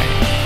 All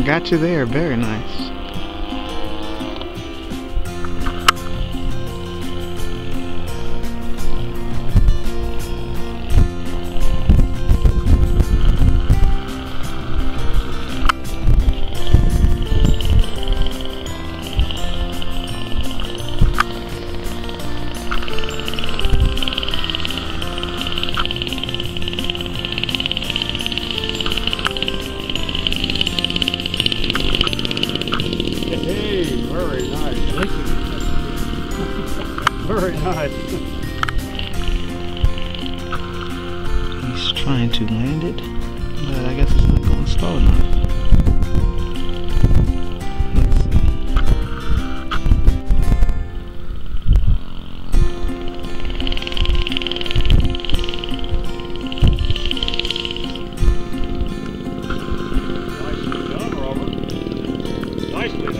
I got you there. Very nice. Nice. very nice. He's trying to land it, but I guess it's not going slow enough. Nicely